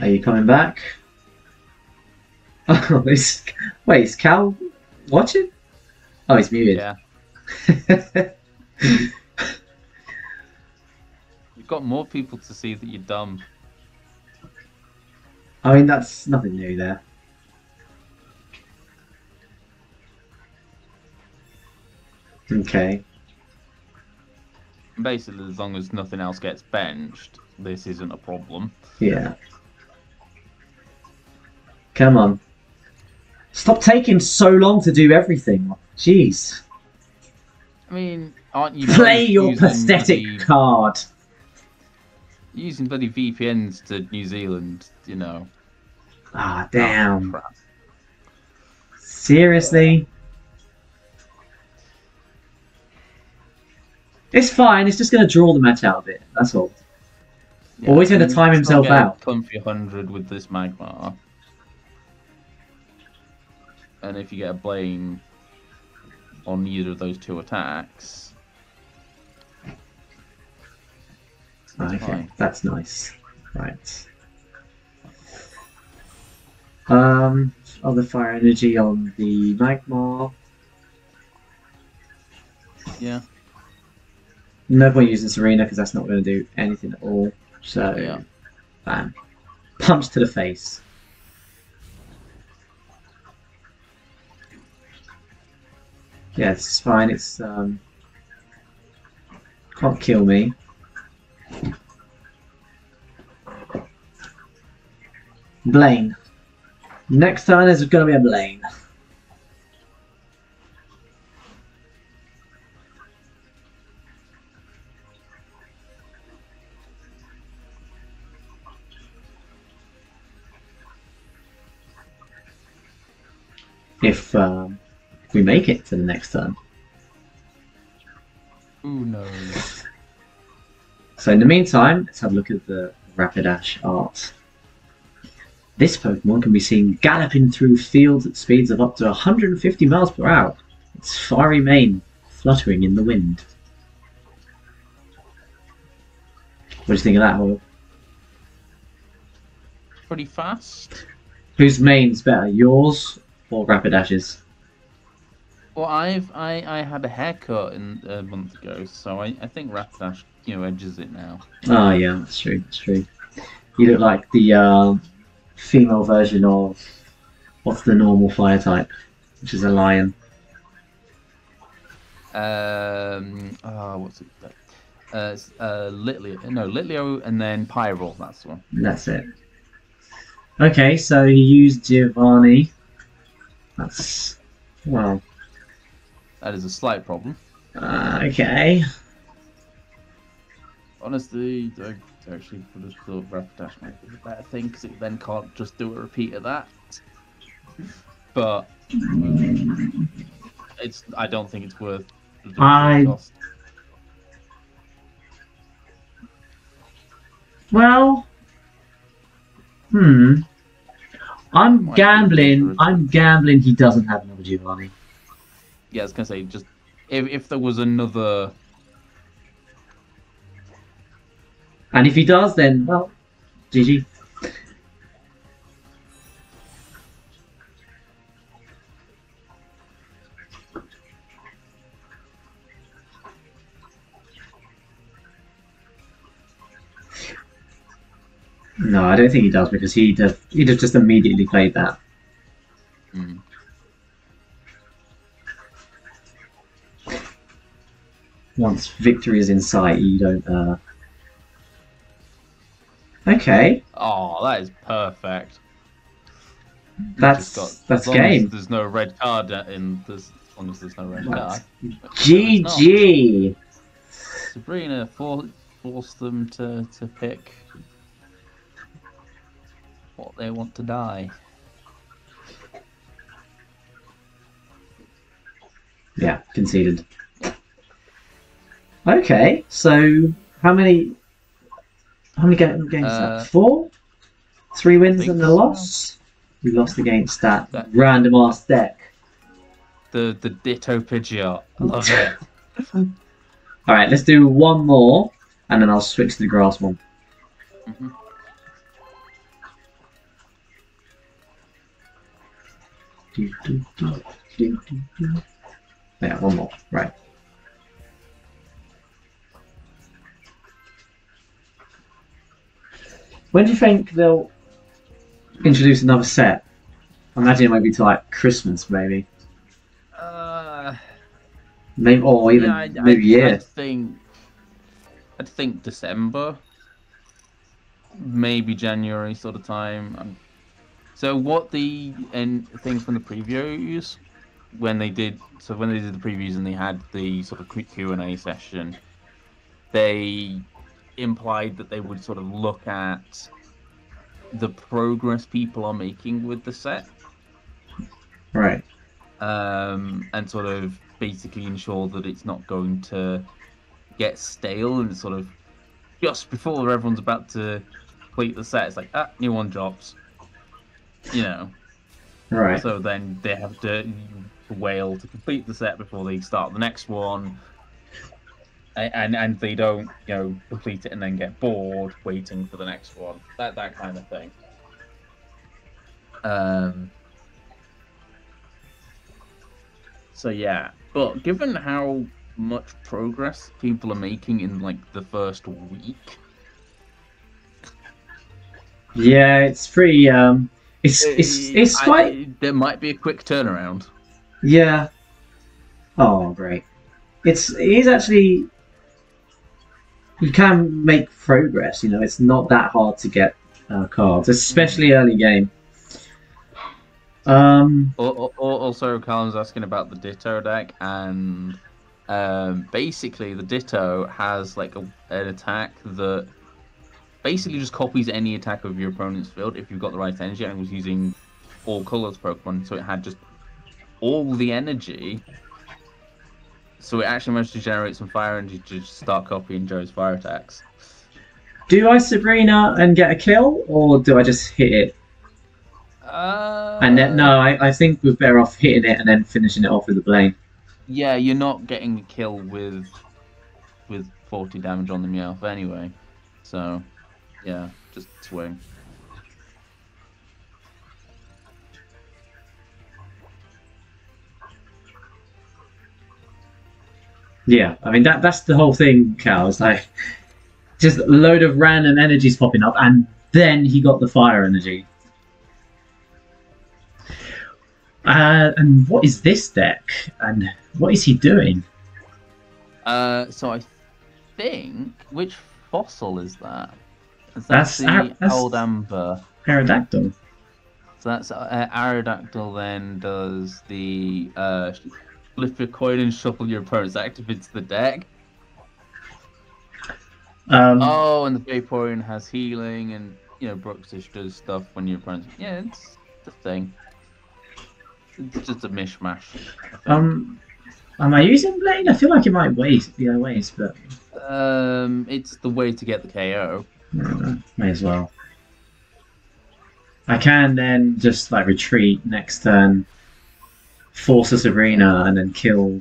Are you coming back? *laughs* Oh, is, wait, is Cal watching? Oh, he's muted. Yeah. *laughs* You've got more people to see that you're dumb. I mean, that's nothing new there. Okay. Basically, as long as nothing else gets benched, this isn't a problem. Yeah. Come on. Stop taking so long to do everything. Jeez. I mean, aren't you Play your pathetic bloody- card. Using bloody VPNs to New Zealand? You know. Ah, Oh, damn. crap. Seriously? It's fine. It's just going to draw the match out of it. That's all. Always gonna time you still himself get a out. Comfy hundred with this Magmar. And if you get a Blaine on either of those two attacks, Okay, that's nice. Right. Um, other fire energy on the Magmar. Yeah. No point using Sabrina because that's not going to do anything at all. So, Yeah. bam. Punch to the face. Yeah, is fine. It's um, can't kill me. Blaine. Next turn is going to be a Blaine. If, um, if we make it to the next turn. who knows? So in the meantime, let's have a look at the Rapidash art. This Pokemon can be seen galloping through fields at speeds of up to 150 miles per hour. Its fiery mane fluttering in the wind. What do you think of that, Hoyle? Pretty fast. Whose mane's better, yours or Rapidash's? Well, I've I, I had a haircut in a month ago, so I, I think Rapidash you know edges it now. Oh yeah, that's true. That's true. You look like the uh, female version of what's the normal fire type, which is a lion. Um, oh, what's it? Uh, uh, Litleo, no, Litleo, and then Pyro. That's the one. That's it. Okay, so he used Giovanni. That's well. That is a slight problem. Uh, okay. Honestly, I actually would have thought might be a better thing because it then can't just do a repeat of that. But it's I don't think it's worth. I- cost. Well. Hmm. I'm Might gambling. I'm gambling. He doesn't have another Giovanni. Yeah, I was gonna say just if if there was another And if he does, then well, GG. No, I don't think he does because he'd have he'd have just immediately played that. Hmm. Once victory is in sight, you don't. Uh... Okay, Oh, that is perfect. That's got- that's as long as game. there's no red card uh, in this. As long as there's no red card. GG. Sabrina for, forced them to, to pick what they want to die. Yeah, conceded. Okay, so how many how many ga- games Uh, that? Four? Three wins and a loss? We lost against that, That- random ass deck. The the Ditto Pidgeot. I love it. *laughs* Alright, let's do one more and then I'll switch to the grass one. Do, do, do, do, do, do. Yeah, one more. Right. When do you think they'll introduce another set? I imagine it might be to like Christmas, maybe, Uh, maybe, or even maybe yeah, I, New I, Year. I think I think December, maybe January sort of time. Um, so what the and thing from the previews when they did so when they did the previews and they had the sort of quick Q and A session, they implied that they would sort of look at the progress people are making with the set Right. um, and sort of basically ensure that it's not going to get stale and sort of just before everyone's about to complete the set, it's like ah, new one drops, you know. Right. So then they have to wail to complete the set before they start the next one, and and they don't you know complete it and then get bored waiting for the next one. That that kind of thing. Um. So yeah, but given how much progress people are making in like the first week, Yeah, it's pretty. Um, it's it's it's I- quite. there might be a quick turnaround. Yeah. Oh, great. It's it is actually. You can make progress. You know, it's not that hard to get uh, cards, especially early game. Um. Al- al- al- Also, Colin's asking about the Ditto deck, and um, basically, the Ditto has like a, an attack that basically just copies any attack of your opponent's field if you've got the right energy and was using all colors Pokemon. So it had just all the energy. So we actually managed to generate some fire energy to just start copying Joe's fire attacks. Do I Sabrina and get a kill, or do I just hit it? Uh, And then no, I, I think we're better off hitting it and then finishing it off with the Blaine. Yeah, you're not getting a kill with with 40 damage on the Meowth anyway. So, yeah, just swing. Yeah, I mean that that's the whole thing, Cal. It's like just a load of random energies popping up, and then he got the fire energy. Uh, and what is this deck? And what is he doing? Uh, so I think which fossil is that? Is that That's the Ar- that's- old amber? Aerodactyl. So that's uh, Aerodactyl. Then does the uh, flip your coin and shuffle your opponent's active into the deck. Um, Oh, and the Vaporeon has healing, and you know Bruxish does stuff when your opponent's. Yeah, it's the thing. It's just a mishmash. um, am I using Blaine? I feel like it might waste, be a waste, but Um, it's the way to get the KO. may as well. I can then just like retreat next turn, force a Sabrina, and then kill.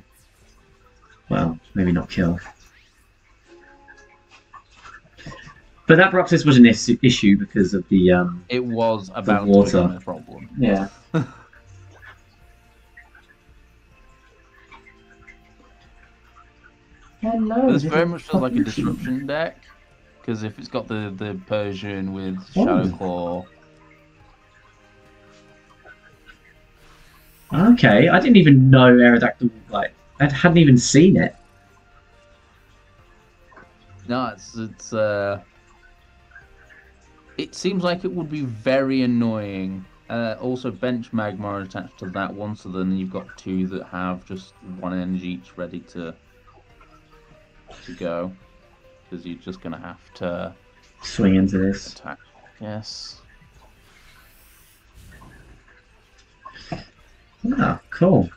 Well, maybe not kill. But that Bruxish was an is- issue because of the um. It was about to water. become a problem. Yeah. *laughs* Hello. This very much feels like a disruption deck. Because if it's got the, the Persian with. Shadow Claw, Okay, I didn't even know Aerodactyl. Like, I hadn't even seen it. no, it's it's uh, it seems like it would be very annoying. Uh, also, bench Magmar attached to that one, so then you've got two that have just one energy each ready to to go. Because you're just gonna have to Swing into this. attack. Yes. Ah, cool.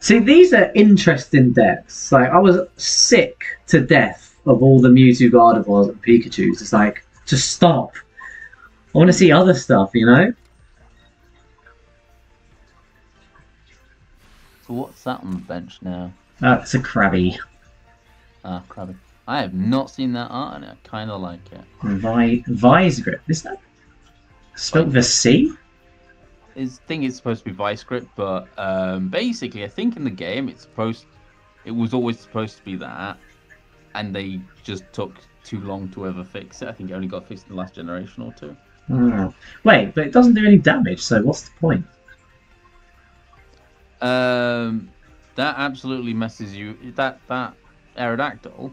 See, these are interesting decks. Like, I was sick to death of all the Mewtwo Gardevoirs and Pikachus. It's like, just stop. I want to see other stuff, you know? So what's that on the bench now? Uh, it's a Krabby. Ah, crabby. I have not seen that art, and I kind of like it. Vi- Vise Grip. Is that spelled with a C? His thing is supposed to be vice grip, but um, basically, I think in the game it's supposed, it was always supposed to be that, and they just took too long to ever fix it. I think it only got fixed in the last generation or two. Oh. Wait, but it doesn't do any damage, so what's the point? Um, that absolutely messes you. That that Aerodactyl.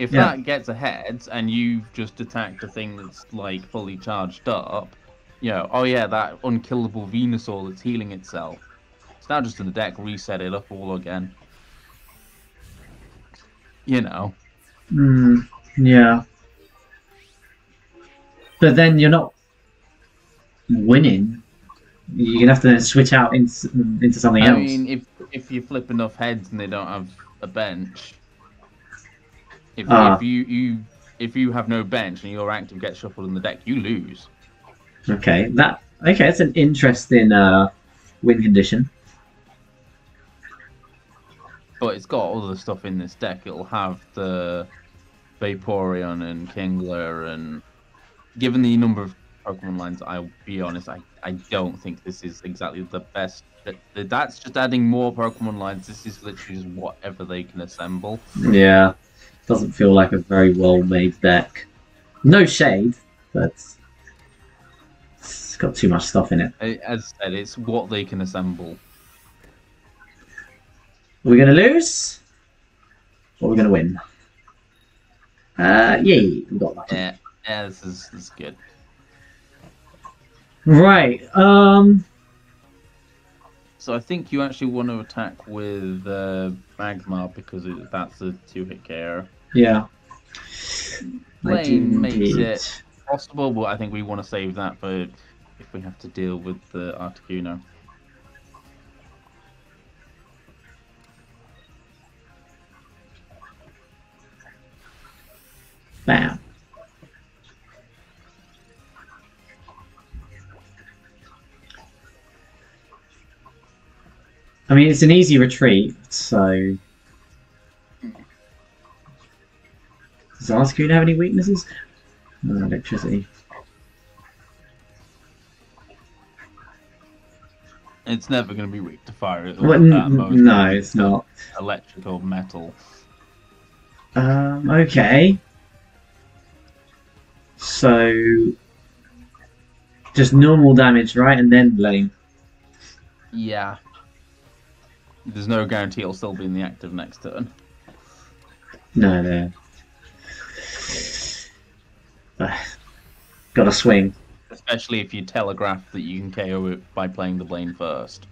If Yeah. that gets ahead and you've just attacked a thing that's like fully charged up, you know, oh yeah, that unkillable Venusaur that's healing itself. It's now just in the deck, reset it up all again. You know, Hmm. yeah. But then you're not winning. You're gonna have to then switch out into, into something I else. I mean, if if you flip enough heads and they don't have a bench, if, Ah. if you you if you have no bench and your active gets shuffled in the deck, you lose. Okay, that okay. That's an interesting uh, win condition. But it's got all the stuff in this deck. It'll have the Vaporeon and Kingler, and given the number of Pokemon lines, I'll be honest, I, I don't think this is exactly the best. That, that- that's just adding more Pokemon lines. This is literally just whatever they can assemble. Yeah, doesn't feel like a very well made deck. No shade, but got too much stuff in it. As I said, it's what they can assemble. Are we gonna lose? Or are we gonna win? Uh, yay, we got lucky. Yeah, yeah, this is this is good. Right. Um. So I think you actually want to attack with uh, Magmar because it, that's a two-hit KO. Yeah. Blaine makes it possible, but I think we want to save that for if we have to deal with the Articuno. Bam. I mean, it's an easy retreat, so. Does Articuno have any weaknesses? No, electricity. It's never going to be weak to fire. At Well, no, it's not. Electric or metal. Um, okay. So. Just normal damage, right? And then Blaine. Yeah. There's no guarantee it'll still be in the active next turn. No, no. Uh, gotta swing. Especially if you telegraph that you can KO it by playing the Blaine first.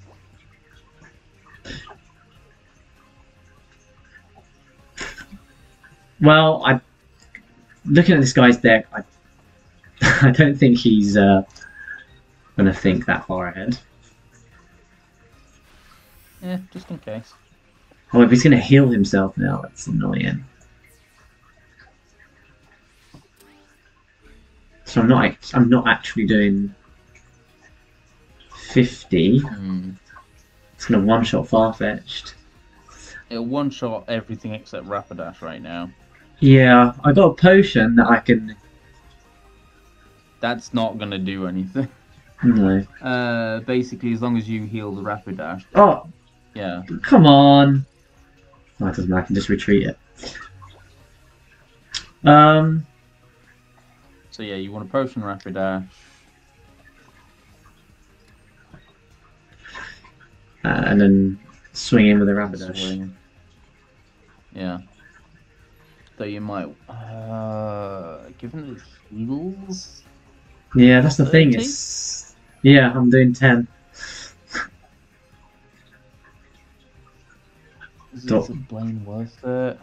Well, I looking at this guy's deck, I *laughs* I don't think he's uh, gonna think that far ahead. Yeah, just in case. Oh, if he's gonna heal himself now, that's annoying. So I'm not I'm not actually doing fifty. Hmm. It's gonna one shot Farfetch'd. It'll one shot everything except Rapidash right now. Yeah, I got a potion that I can. That's not gonna do anything. No. Uh, basically, as long as you heal the Rapidash, Oh, yeah. come on. It doesn't matter. I can just retreat it. Um. So yeah, you want a potion Rapidash. uh, and then swing in with a Rapidash. Swing. Yeah. So you might, uh, given the heals, Yeah, that's the thing. It's yeah, I'm doing ten. is Don't- this Blaine worth it?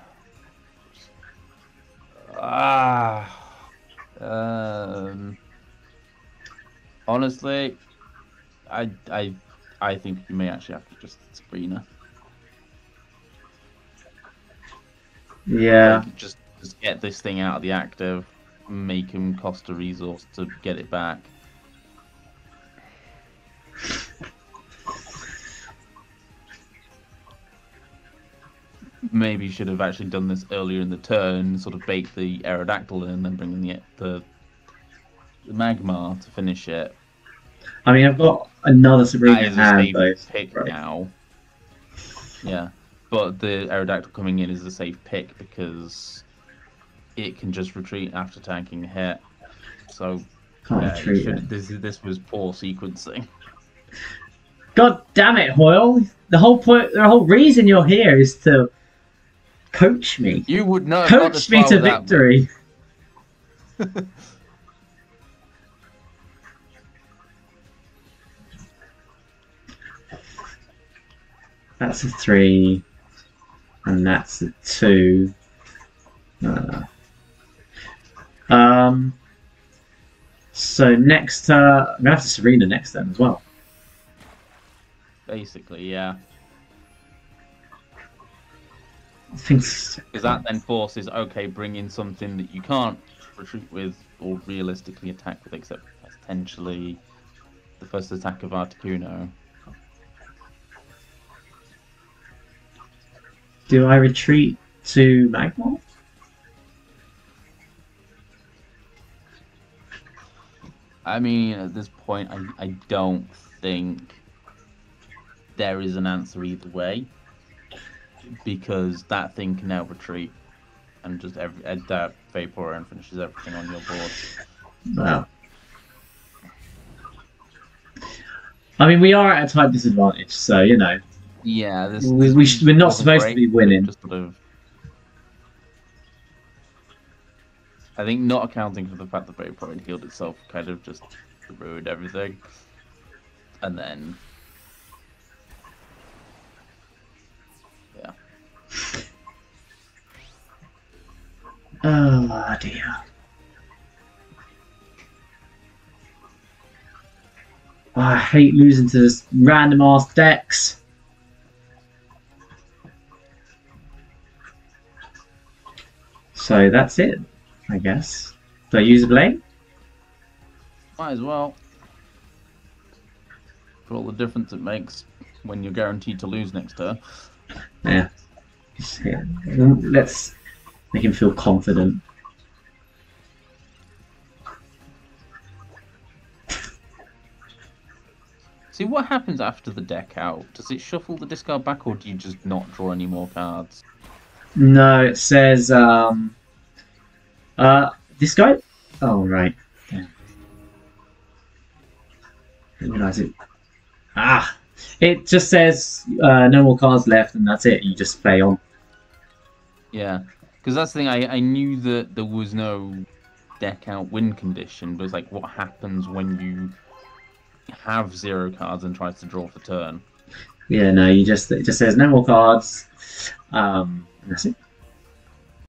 Ah, um, honestly, I, I, I think you may actually have to just Sabrina. Yeah, Like, just just get this thing out of the active, make him cost a resource to get it back. Maybe should have actually done this earlier in the turn, sort of bake the Aerodactyl in, and then bring in the the, the Magmar to finish it. I mean, I've got another Sabrina That in a hand safe though. pick right. now. Yeah, but the Aerodactyl coming in is a safe pick because it can just retreat after tanking a hit. So Can't yeah, retreat should- this this was poor sequencing. God damn it, Hoyle! The whole point, the whole reason you're here is to coach me, You would know. not coach me to victory. *laughs* That's a three, and that's a two. Uh, um. So next, uh, I'm gonna have to Sabrina next then as well. Basically, yeah, because that then forces okay, bring in something that you can't retreat with or realistically attack with, except potentially the first attack of Articuno. Do I retreat to Magmar? I mean, at this point, I, I don't think there is an answer either way because that thing can now retreat and just every uh, that Vaporeon finishes everything on your board. Wow. I mean, we are at a type disadvantage, so you know. Yeah, this, We- we we're not supposed to be winning. Just sort of, I think not accounting for the fact that vapor had healed itself kind of just ruined everything, and then Oh dear. Oh, I hate losing to this random ass decks. So that's it, I guess. Do I use a Blaine? Might as well. For all the difference it makes when you're guaranteed to lose next turn. Yeah. *laughs* Let's make him feel confident. See what happens after the deck out. Does it shuffle the discard back, or do you just not draw any more cards? No, it says um uh this guy Oh right. Yeah. Realise it. Ah it just says uh, no more cards left and that's it. You just play on. Yeah, because that's the thing. I, I knew that there was no deck out win condition, but it's like what happens when you have zero cards and tries to draw for turn. Yeah, no, you just it just says no more cards. Um that's it.